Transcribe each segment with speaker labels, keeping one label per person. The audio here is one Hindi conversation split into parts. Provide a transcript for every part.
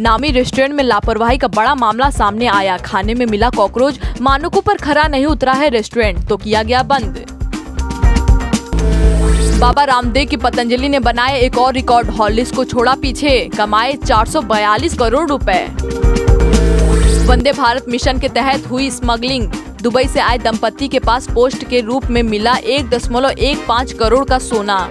Speaker 1: नामी रेस्टोरेंट में लापरवाही का बड़ा मामला सामने आया। खाने में मिला कॉकरोच। मानकों पर खरा नहीं उतरा है रेस्टोरेंट तो किया गया बंद। बाबा रामदेव की पतंजलि ने बनाए एक और रिकॉर्ड। हॉलिस को छोड़ा पीछे। कमाए 442 करोड़ रुपए। वंदे भारत मिशन के तहत हुई स्मगलिंग। दुबई से आए दंपति के पास पोस्ट के रूप में मिला एक दशमलव एक पाँच करोड़ का सोना।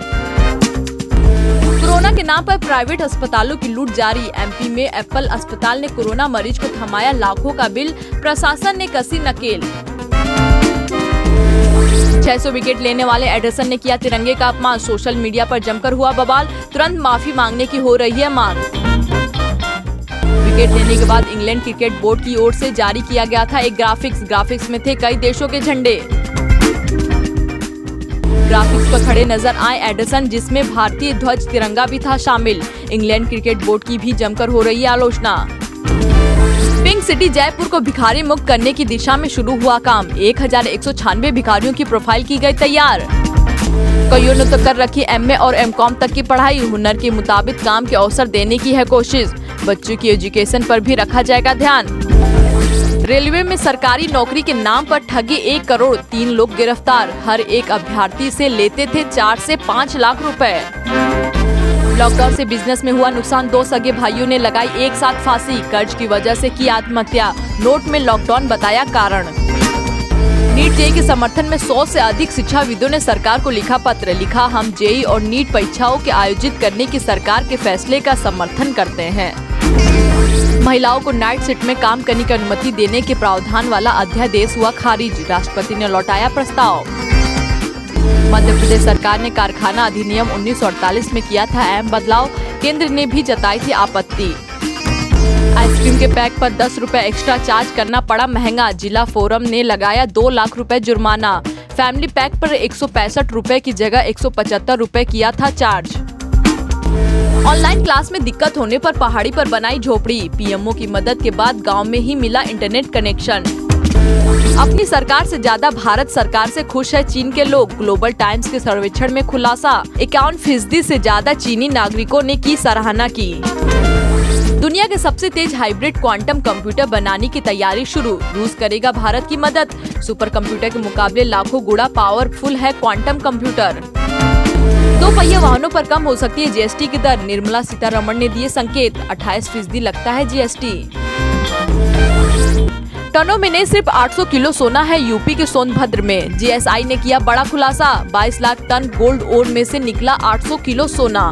Speaker 1: कोरोना के नाम पर प्राइवेट अस्पतालों की लूट जारी। एमपी में एप्पल अस्पताल ने कोरोना मरीज़ को थमाया लाखों का बिल, प्रशासन ने कसी नकेल। 600 विकेट लेने वाले एडरसन ने किया तिरंगे का अपमान, सोशल मीडिया पर जमकर हुआ बवाल, तुरंत माफ़ी मांगने की हो रही है मांग। विकेट लेने के बाद इंग्लैंड क्रिकेट बोर्ड की ओर से जारी किया गया था एक ग्राफिक्स। ग्राफिक्स में थे कई देशों के झंडे। ग्राफिक्स पर खड़े नज़र आए एडरसन जिसमें भारतीय ध्वज तिरंगा भी था शामिल। इंग्लैंड क्रिकेट बोर्ड की भी जमकर हो रही आलोचना। पिंक सिटी जयपुर को भिखारी मुक्त करने की दिशा में शुरू हुआ काम। एक हज़ार एक सौ छियानवे भिखारियों की प्रोफ़ाइल की गई तैयार। कईयों ने तो कर रखी एमए और एमकॉम तक की पढ़ाई। हुनर के मुताबिक काम के अवसर देने की है कोशिश। बच्चों की एजुकेशन पर भी रखा जाएगा ध्यान। रेलवे में सरकारी नौकरी के नाम पर ठगे एक करोड़ तीन लोग गिरफ़्तार। हर एक अभ्यर्थी से लेते थे चार से पाँच लाख रुपए। लॉकडाउन से बिज़नेस में हुआ नुकसान, दो सगे भाइयों ने लगाई एक साथ फांसी। कर्ज की वजह से की आत्महत्या, नोट में लॉकडाउन बताया कारण। नीट जेई के समर्थन में 100 से अधिक शिक्षाविदों ने सरकार को लिखा पत्र। लिखा, हम जेई और नीट परीक्षाओं के आयोजित करने की सरकार के फैसले का समर्थन करते हैं। महिलाओं को नाइट शिफ्ट में काम करने की अनुमति देने के प्रावधान वाला अध्यादेश हुआ खारिज। राष्ट्रपति ने लौटाया प्रस्ताव। मध्य प्रदेश सरकार ने कारखाना अधिनियम 1948 में किया था अहम बदलाव। केंद्र ने भी जताई थी आपत्ति। आइसक्रीम के पैक पर दस रूपए एक्स्ट्रा चार्ज करना पड़ा महँगा। जिला फोरम ने लगाया दो लाख रुपए जुर्माना। फैमिली पैक पर एक रुपए की जगह एक रुपए किया था चार्ज। ऑनलाइन क्लास में दिक्कत होने पर पहाड़ी पर बनाई झोपड़ी। पीएमओ की मदद के बाद गाँव में ही मिला इंटरनेट कनेक्शन। अपनी सरकार से ज़्यादा भारत सरकार से खुश है चीन के लोग। ग्लोबल टाइम्स के सर्वेक्षण में खुलासा, इक्यावन फ़ीसदी ऐसी ज़्यादा चीनी नागरिकों ने की सराहना की। दुनिया के सबसे तेज हाइब्रिड क्वांटम कंप्यूटर बनाने की तैयारी शुरू। रूस करेगा भारत की मदद। सुपर कंप्यूटर के मुकाबले लाखों गुड़ा पावरफुल है क्वांटम कंप्यूटर। दो पहिया वाहनों पर कम हो सकती है जीएसटी की दर, निर्मला सीतारमण ने दिए संकेत 28 फ़ीसदी लगता है जीएसटी। टनों में नहीं, सिर्फ़ 800 किलो सोना है यूपी के सोनभद्र में। जीएसआई ने किया बड़ा खुलासा 22 लाख टन गोल्ड ओर में से निकला 800 किलो सोना।